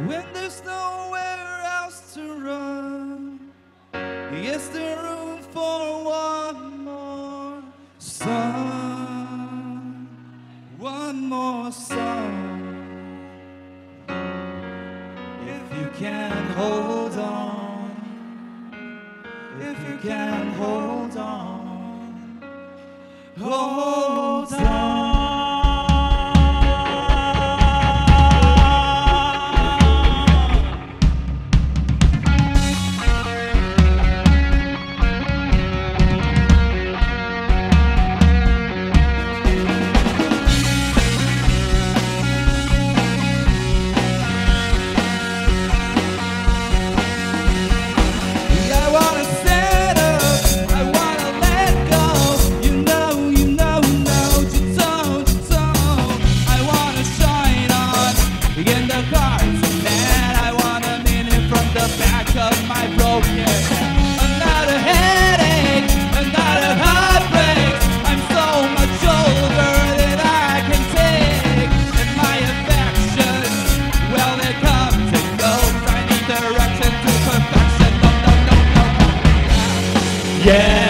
When there's nowhere else to run, is there room for one more son? One more son. If you can hold on, if you can hold in the cards, I want a minute from the back of my. Another headache, another heartbreak. I'm so much older I can take, and my well. I need direction to perfection. Yeah,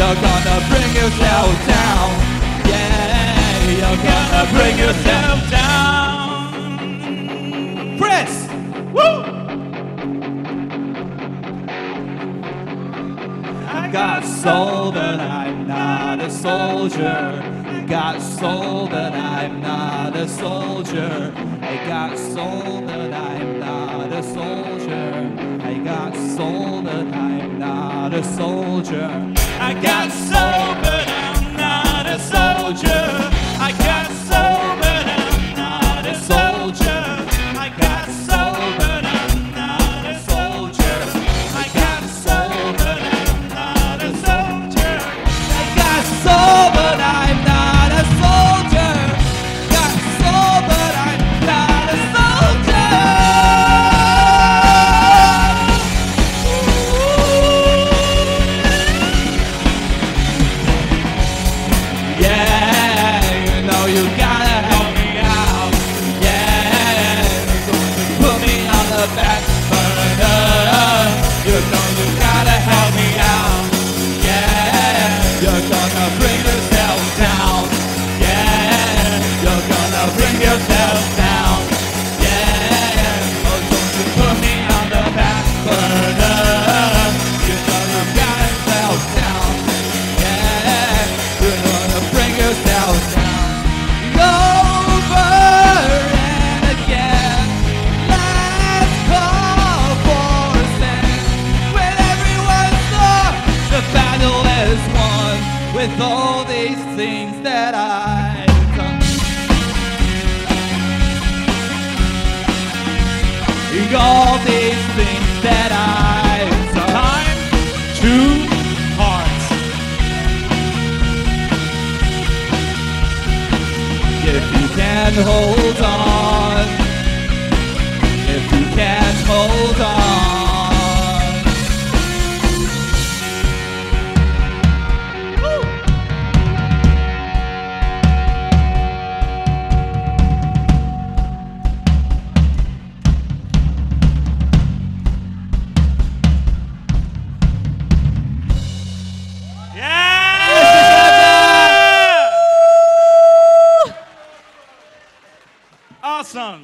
you're gonna bring yourself down. Yeah, you're gonna bring yourself down. Got soul, but I'm not a soldier. I got soul, but I'm not a soldier. I got soul, but I'm not a soldier. I got soul, but I'm not a soldier. I got soul, but I'm not a soldier. E a with all these things that I've done. All these things that I've done. Time to heart. If you can hold on, if you can hold on. স্নান